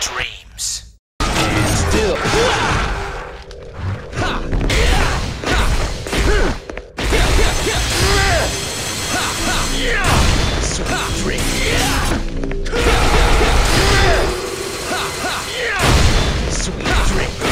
dreams. Still. Sweet dreams. Sweet dreams.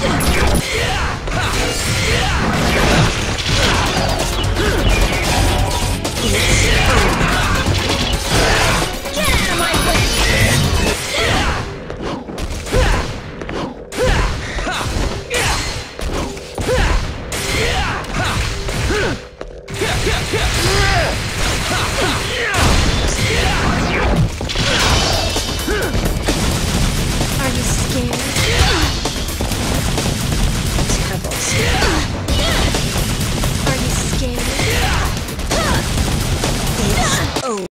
Yeah!